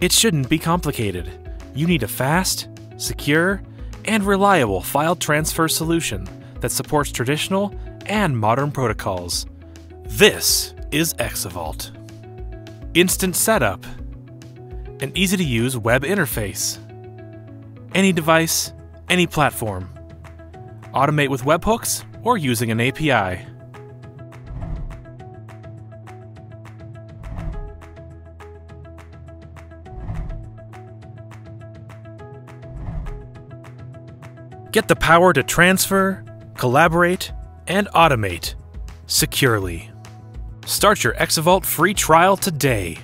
It shouldn't be complicated. You need a fast, secure, and reliable file transfer solution that supports traditional and modern protocols. This is ExaVault. Instant setup, an easy to use web interface, any device, any platform. Automate with webhooks or using an API. Get the power to transfer, collaborate, and automate securely. Start your ExaVault free trial today.